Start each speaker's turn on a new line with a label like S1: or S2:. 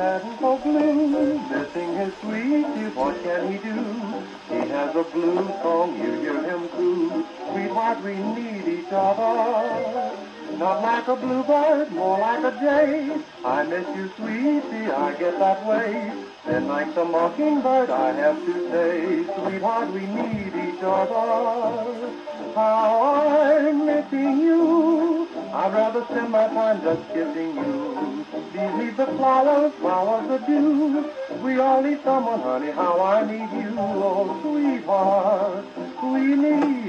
S1: sad and so blue, missing his sweetie, what can he do? He has a blue song, you hear him coo, sweetheart, we need each other. Not like a bluebird, more like a jay. I miss you, sweetie, I get that way. Then like the mockingbird, I have to say, sweetheart, we need each other. How I'm missing you. I'd rather spend my time just kissing you. These leaves the flowers, flowers the dew. We all need someone, honey, how I need you. Oh, sweetheart, we need.